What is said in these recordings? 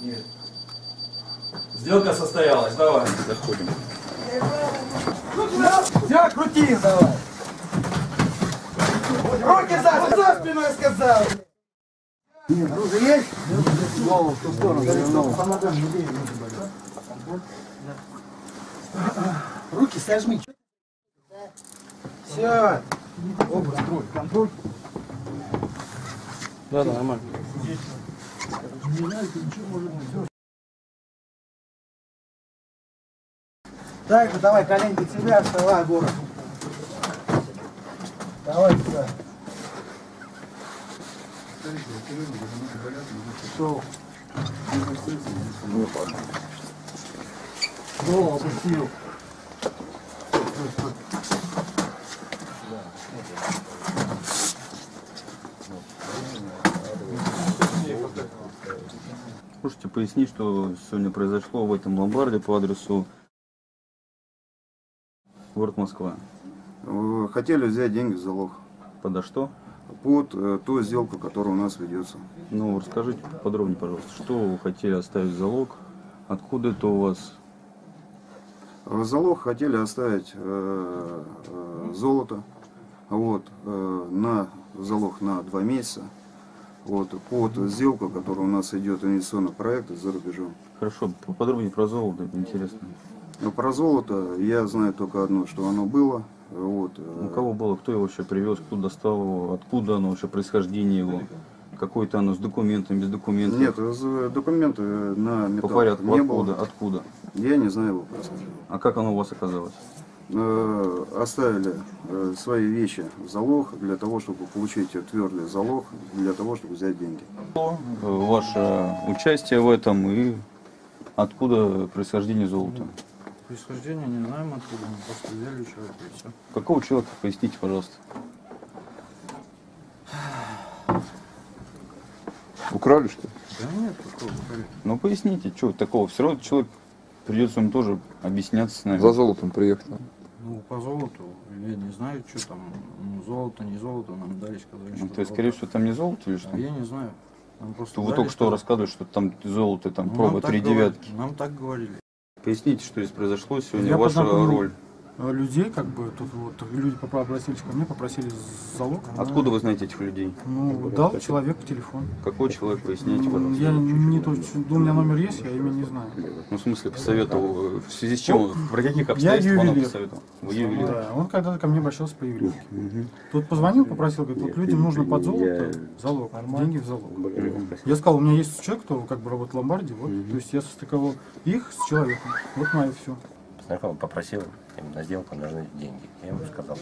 Нет. Сделка состоялась, давай. Заходим. Все, крути давай. Руки за, за спиной сказал. Нет, оружие есть? Голову в ту сторону. Руки сожми. Все. Оба. Контроль. Да, да, нормально. Так же, давай, коленки тебя, вставай, город. Давай сюда. Шел. Голову опустил. Можете пояснить, что сегодня произошло в этом ломбарде по адресу город Москва? Э, Хотели взять деньги в залог Подо что? под э, ту сделку, которая у нас ведется. Ну, расскажите подробнее, пожалуйста, что вы хотели оставить в залог, откуда это у вас, В залог хотели оставить э, э, золото вот, э, на залог на два месяца. Вот, под сделку, которая у нас идет инвестиционный проект за рубежом. Хорошо, поподробнее про золото, интересно. Но про золото я знаю только одно, что оно было. Вот, э, У кого было, кто его вообще привез, кто достал его, откуда оно вообще, происхождение его, какое-то оно с документами, без документов? Нет, э, документы на По металл порядку, не откуда, было. откуда? Я не знаю его происхождения. А как оно у вас оказалось? Э, оставили э, свои вещи в залог для того, чтобы получить твердый залог, для того, чтобы взять деньги. Ваше участие в этом и откуда происхождение золота? Происхождение не знаем откуда, мы просто взяли человека и все. Какого человека, поясните, пожалуйста. Украли что ли? Да нет, такого говорит. Ну поясните, что такого, все равно человек придется ему тоже объясняться с нами. За золотом приехал. Ну, по золоту, я не знаю, что там, ну, золото, не золото, нам дали, сказали, что Ну, то есть, золото. скорее всего, там не золото или что? А я не знаю. Нам просто Что вы дали, только что рассказывали, что там золото, там Ну, проба три девятки. Нам так говорили. Поясните, что здесь произошло сегодня, Я ваша познакомил роль. Э, людей, как бы, тут вот люди обратились ко мне, попросили залог. Откуда вы знаете этих людей? Ну, дал человек телефон. Какой человек, поясните, М, пожалуйста. Я не то, у меня номер есть, я имя не знаю. Ну, в смысле, посоветовал, в связи с чем, он- при каких обстоятельствах он посоветовал? Вы ювелир. Да, он когда-то ко мне обращался по ювелирке. Тут позвонил, попросил, говорит, вот людям нужно под золото залог, деньги в залог. Я сказал, у меня есть человек, кто как бы работает в ломбарде, вот, то есть я состыковал их с человеком, вот мое все. Знакомый попросил, им на сделку нужны деньги. Я ему сказал,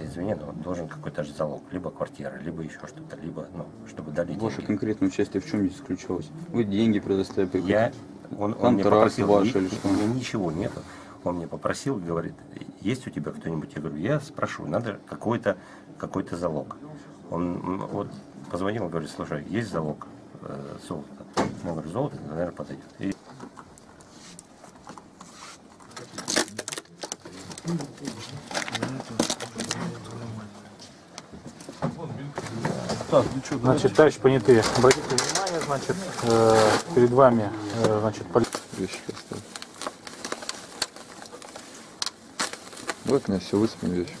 извини, но должен какой-то же залог, либо квартира, либо еще что-то, либо, ну, чтобы дали Ваше деньги. конкретное участие в чем здесь заключалось? Вы деньги предоставили? Я, он, он мне попросил, ваш «И- или что? у меня ничего нету. Он мне попросил, говорит, есть у тебя кто-нибудь? Я говорю, я спрошу, надо какой-то какой залог. Он вот позвонил, говорит, слушай, есть залог э, золота? Я говорю, золото, наверное, подойдет. И Значит, товарищ понятые, обратите внимание, значит, э, перед вами, э, значит, поли-. Вот меня все высыпем вещи.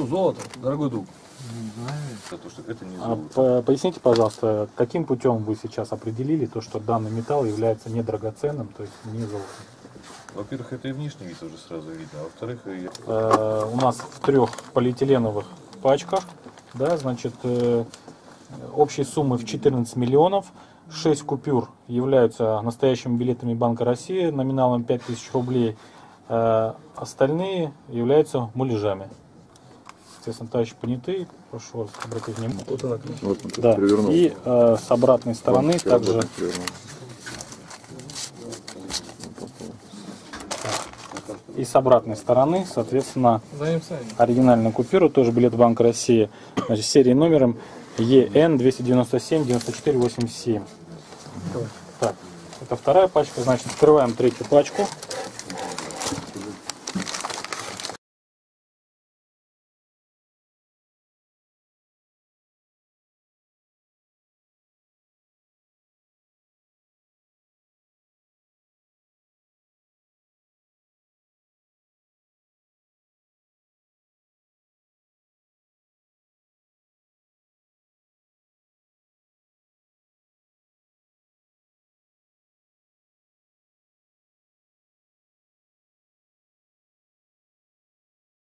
Что, золото, дорогой друг. А, по- поясните, пожалуйста, каким путем вы сейчас определили то, что данный металл является недрагоценным, то есть не золотом? Во-первых, это и внешний вид уже сразу видно. А во-вторых, и Э, у нас в трех полиэтиленовых пачках, да, значит, э, общей суммы в 14 миллионов. 6 купюр являются настоящими билетами Банка России номиналом 5000 рублей. Э, остальные являются муляжами. Соответственно, товарищ понятый, прошу вас обратить внимание. Вот она. Вот он Да. перевернул. И э, с обратной стороны Вот, также. И с обратной стороны, соответственно, оригинальную купюру, тоже билет Банка России, значит, с серией номером ЕН 297 94 87. Так, это вторая пачка, значит, открываем третью пачку.